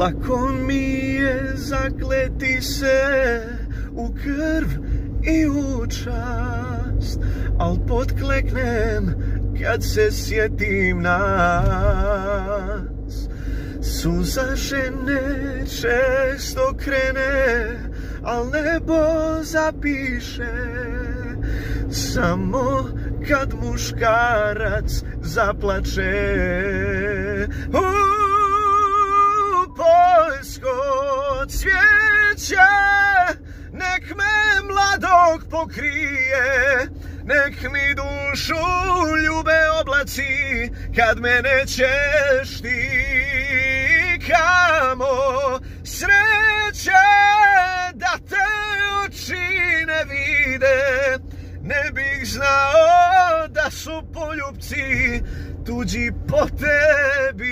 Lako mi je zakleti se u krv i u čast, al potkleknem kad se sjetim nas. Suza žene često krene, al nebo zapiše, samo kad muškarac zaplače. Pokrije, nek mi dušu ljube oblaci, kad me nećeš ti kamo sreće da te oči ne vide, ne bih znao da su poljubci tuđi po tebi.